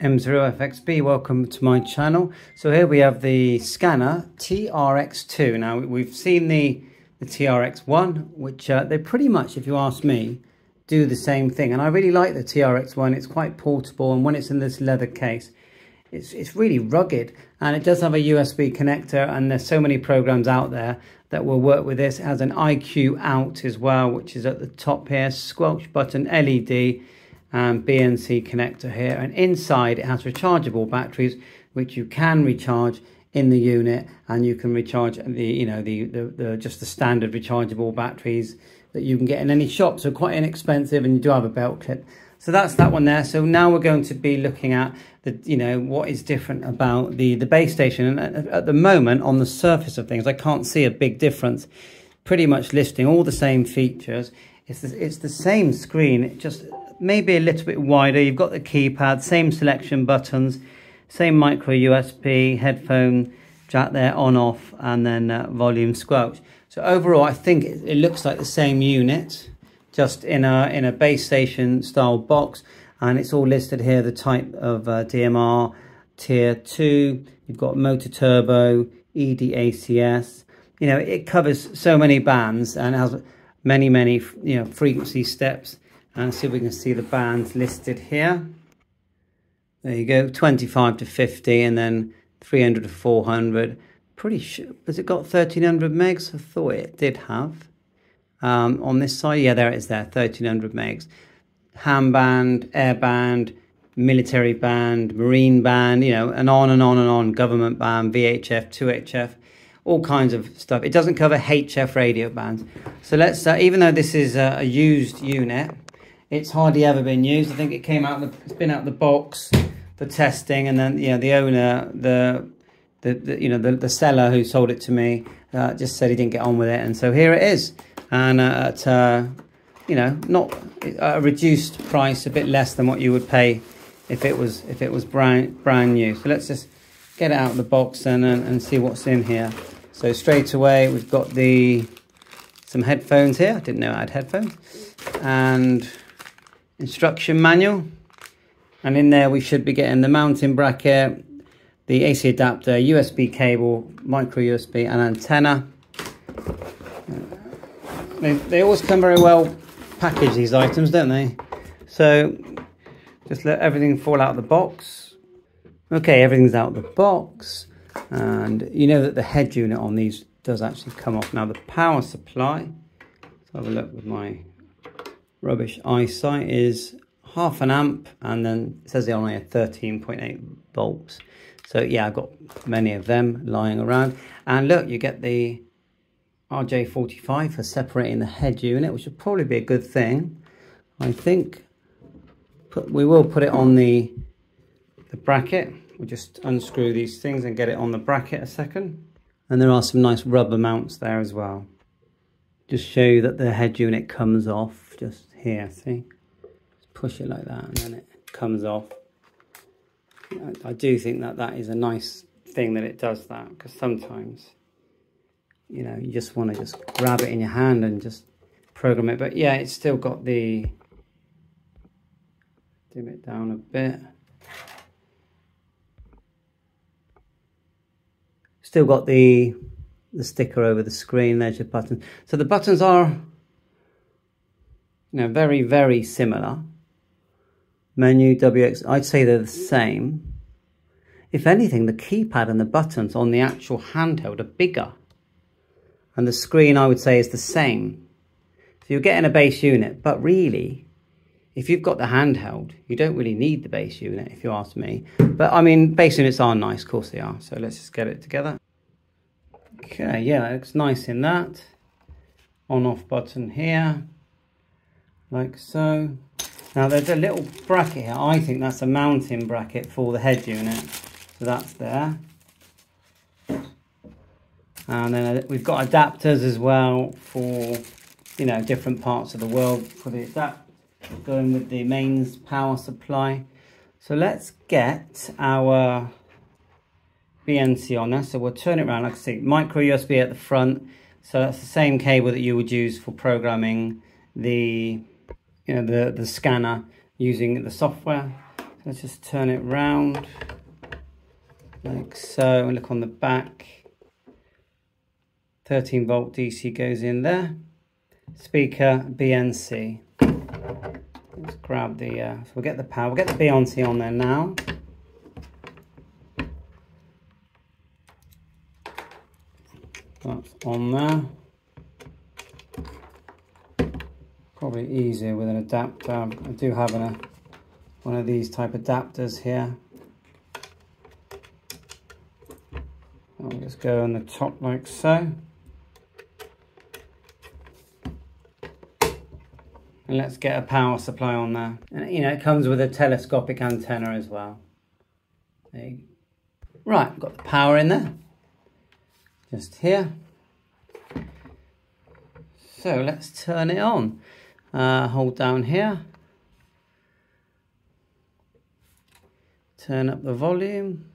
M0FXB, welcome to my channel. So here we have the scanner TRX2. Now we've seen the, the TRX1, which uh, they pretty much, if you ask me, do the same thing. And I really like the TRX1, it's quite portable and when it's in this leather case, it's, it's really rugged and it does have a USB connector and there's so many programs out there that will work with this. It has an IQ out as well, which is at the top here, squelch button LED, and BNC connector here and inside it has rechargeable batteries which you can recharge in the unit and you can recharge the you know the, the, the just the standard rechargeable batteries that you can get in any shop so quite inexpensive and you do have a belt clip. So that's that one there. So now we're going to be looking at the you know what is different about the the base station and at, at the moment on the surface of things i can't see a big difference. Pretty much listing all the same features. It's the, it's the same screen it just maybe a little bit wider. You've got the keypad, same selection buttons, same micro USB, headphone jack there, on off, and then uh, volume squelch. So overall, I think it, it, looks like the same unit, just in a in a base station style box, and it's all listed here. The type of uh, DMR, tier two. You've got MotoTRBO, EDACS. You know, it covers so many bands and has many many you know frequency steps and see if we can see the bands listed here. There you go, 25 to 50 and then 300 to 400. Pretty sure, has it got 1300 megs? I thought it did have. Um, on this side, yeah, there it is there, 1300 megs. Ham band, air band, military band, marine band, you know, and on and on and on, government band, VHF, UHF, all kinds of stuff. It doesn't cover HF radio bands. So let's, uh, even though this is a, a used unit, it's hardly ever been used. I think it came out, the, it's been out of the box for testing, and then know the owner, the the, the you know the, the seller who sold it to me, uh, just said he didn't get on with it, and so here it is, and uh, at uh, you know not a reduced price, a bit less than what you would pay if it was if it was brand brand new. So let's just get it out of the box and and, and see what's in here. So straight away we've got the some headphones here. I didn't know I had headphones, and instruction manual. And in there we should be getting the mounting bracket, the AC adapter, USB cable, micro USB and antenna. Uh, they, they always come very well packaged, these items, don't they? So just let everything fall out of the box. Okay, everything's out of the box. And you know that the head unit on these does actually come off. Now the power supply, let's have a look with my rubbish. Eyesight is half an amp and then it says they only have 13.8 volts. So yeah I've got many of them lying around. And look you get the RJ45 for separating the head unit which would probably be a good thing. I think put, we will put it on the the bracket. We'll just unscrew these things and get it on the bracket a second. And there are some nice rubber mounts there as well. Just show you that the head unit comes off just here, see? Just push it like that and then it comes off. I, I do think that that is a nice thing that it does that because sometimes, you know, you just want to just grab it in your hand and just program it. But yeah, it's still got the, dim it down a bit. Still got the the sticker over the screen. There's your button. So the buttons are know, very, very similar. Menu, WX, I'd say they're the same. If anything, the keypad and the buttons on the actual handheld are bigger. And the screen, I would say, is the same. So you're getting a base unit, but really, if you've got the handheld, you don't really need the base unit, if you ask me. But, I mean, base units are nice, of course they are. So let's just get it together. Okay, yeah, it looks nice in that. On-off button here like so. Now there's a little bracket here. I think that's a mounting bracket for the head unit. So that's there. And then uh, we've got adapters as well for, you know, different parts of the world for the adapt going with the mains power supply. So let's get our BNC on there. So we'll turn it around, like I see, micro USB at the front. So that's the same cable that you would use for programming the you know, the, the scanner using the software. So let's just turn it round like so and look on the back. 13 volt DC goes in there. Speaker BNC let's grab the uh, so we'll get the power we'll get the BNC on there now. That's on there probably easier with an adapter. I do have an, a, one of these type adapters here. I'll just go on the top like so. And let's get a power supply on there. And you know it comes with a telescopic antenna as well. Right got the power in there. Just here. So let's turn it on uh, hold down here turn up the volume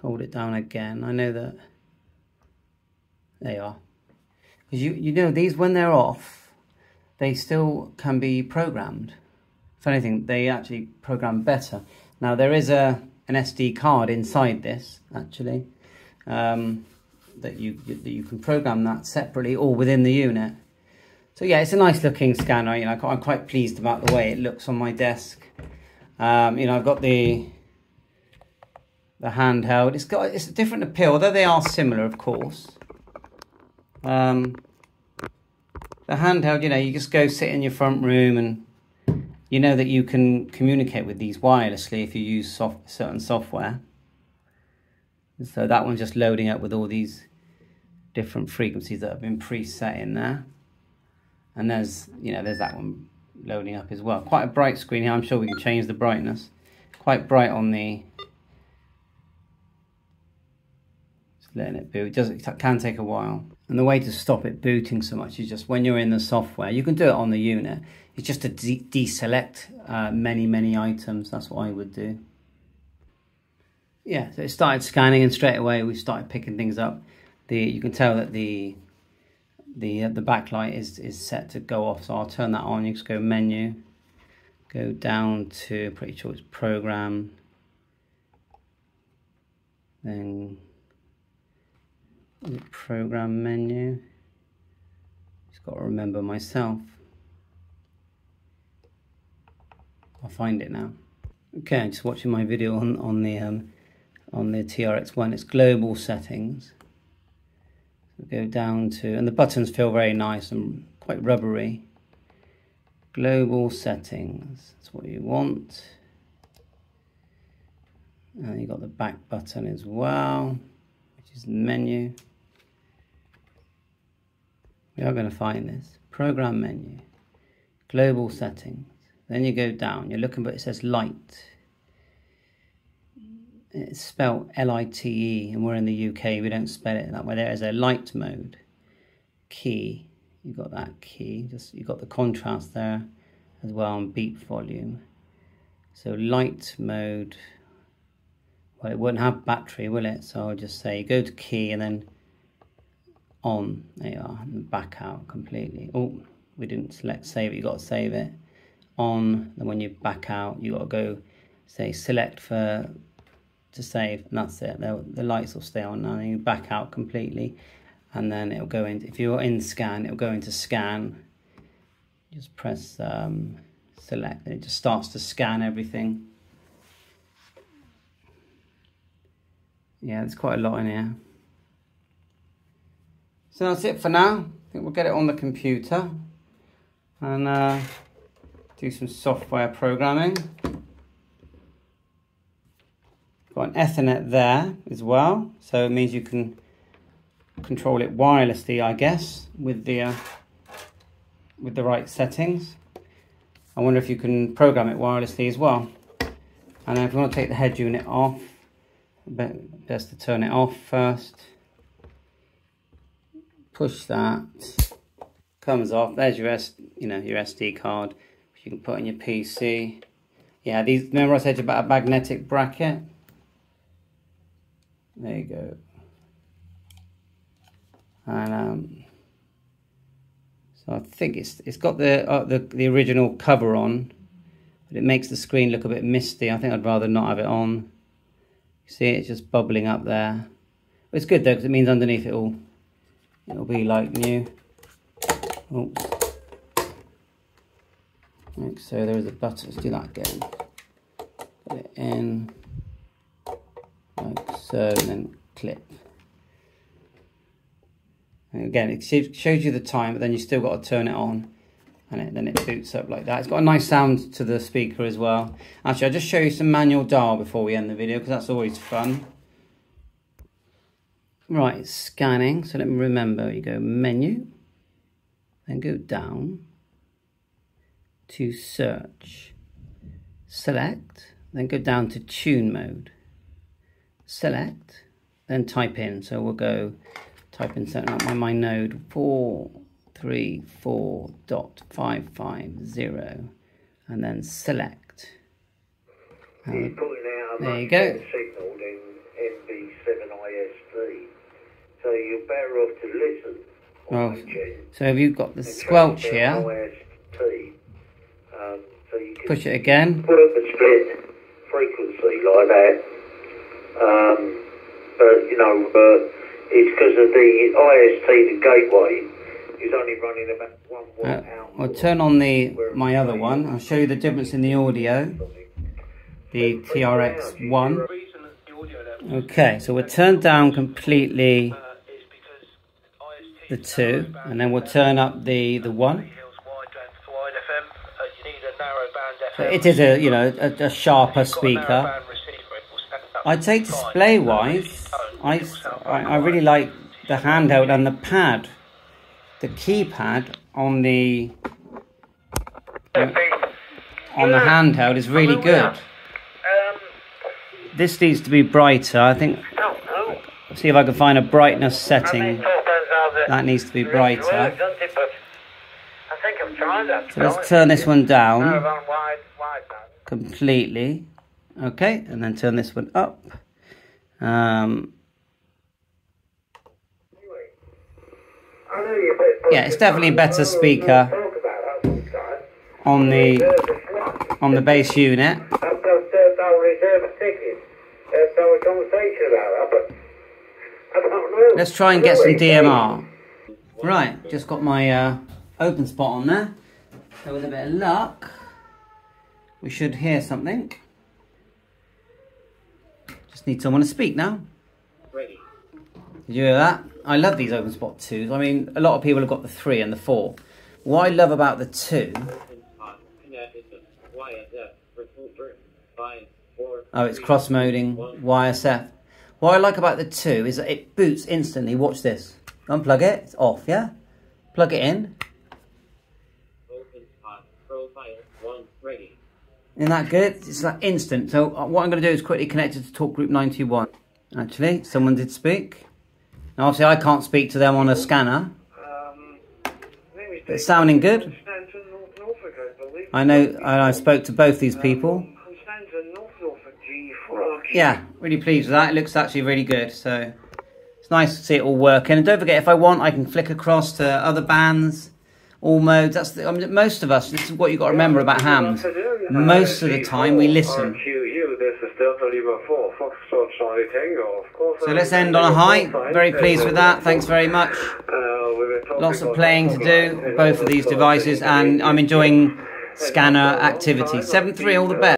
hold it down again I know that they are. Because you, you know, these, when they're off, they still can be programmed. If anything, they actually program better. Now, there is a an SD card inside this, actually, um, that you that you can program that separately or within the unit. So yeah, it's a nice looking scanner. You know, I'm quite pleased about the way it looks on my desk. Um, you know, I've got the the handheld. It's got it's a different appeal, although they are similar, of course. Um, the handheld, you know, you just go sit in your front room and you know that you can communicate with these wirelessly if you use soft, certain software. so that one's just loading up with all these different frequencies that have been preset in there. And there's, you know, there's that one loading up as well. Quite a bright screen here. I'm sure we can change the brightness. Quite bright on the Just letting it boot. It does it can take a while. And the way to stop it booting so much is just when you're in the software, you can do it on the unit. It's just to de deselect uh, many, many items. That's what I would do. Yeah, so it started scanning and straight away we started picking things up. The You can tell that the the uh, the backlight is, is set to go off. So I'll turn that on. You just go menu, go down to, pretty sure it's program, then program menu. Just got to remember myself. I'll find it now. Okay, I'm just watching my video on, on the um, on the TRX1. It's global settings. Go down to, and the buttons feel very nice and quite rubbery. Global settings, that's what you want. And you got the back button as well, which is the menu. We are going to find this. Program menu. Global settings. Then you go down. You're looking, but it says light. It's spelled L-I-T-E, and we're in the UK. We don't spell it that way. There is a light mode. Key. You got that key. Just you got the contrast there as well and beep volume. So light mode. Well, it wouldn't have battery, will it? So I'll just say go to key and then on there you are and back out completely oh we didn't select save it you got to save it on then when you back out you got to go say select for to save and that's it the, the lights will stay on and you back out completely and then it'll go into if you're in scan it'll go into scan just press um, select and it just starts to scan everything yeah there's quite a lot in here so that's it for now. I think we'll get it on the computer and uh, do some software programming. Got an Ethernet there as well, so it means you can control it wirelessly, I guess, with the uh, with the right settings. I wonder if you can program it wirelessly as well. And if you want to take the head unit off, best to turn it off first push that, comes off. There's your S, you know, your SD card, which you can put in your PC. Yeah, these. Remember I said about a magnetic bracket. There you go. And um, so I think it's it's got the uh, the the original cover on, but it makes the screen look a bit misty. I think I'd rather not have it on. See, it's just bubbling up there. But it's good though because it means underneath it all it'll be like new. Oops. Like so, there is a button. Let's do that again. Put it in like so, and then clip. And again, it shows you the time, but then you still got to turn it on. And it, then it boots up like that. It's got a nice sound to the speaker as well. Actually, I'll just show you some manual dial before we end the video, because that's always fun. Right, scanning. So let me remember, you go menu, then go down to search. Select, then go down to tune mode. Select, then type in. So we'll go type in something like my, my node 434.550 and then select. He's putting out a there you go. Signaled in MB7ISV. So you're better off to listen. Oh, so have you got the squelch here? Um, so you can Push it again. put up a split frequency like that. Um, but, you know, uh, it's because of the IST, the gateway, is only running about one watt Uh, out. I'll turn on the my other one. I'll show you the difference in the audio. The TRX1. Okay, so we're turned down completely the two, and then we'll turn up the the one. So it is a you know a, a sharper speaker. I'd say display wise, I, I I really like the handheld and the pad, the keypad on the on the handheld is really good. This needs to be brighter. I think. See if I can find a brightness setting. That needs to be brighter. I think I'm trying that. So let's turn this one down I'm wide, wide now. completely. Okay, and then turn this one up. Um, yeah, it's definitely a better speaker on the on the base unit. Let's try and get some DMR. Right, just got my uh, openSPOT on there. So with a bit of luck, we should hear something. Just need someone to speak now. Ready. Did you hear that? I love these openSPOT twos. I mean, a lot of people have got the three and the four. What I love about the two, oh, it's cross moding YSF. What I like about the two is that it boots instantly. Watch this. Unplug it. It's off. Yeah. Plug it in. Isn't that good? It's like instant. So uh, what I'm going to do is quickly connect it to Talk Group 91. Actually, someone did speak. Now, obviously, I can't speak to them on a scanner. Um, But it's sounding good. Stanton, North Norfolk, I know. I I spoke to both these people. Stanton, North Norfolk, G4. Yeah, really pleased with that. It looks actually really good. So it's nice to see it all working. And don't forget, if I want, I can flick across to other bands, all modes. That's the, I mean, most of us. This is what you got to remember about hams. Most of the time, we listen. RQU, this is Delta Lima 4, Foxtrot Charlie Tango, of course. So let's end on a high. Very pleased with that. Thanks very much. Uh, we've been talking Lots of playing to do, both of these devices, and I'm enjoying scanner activity. 7 3, all the best.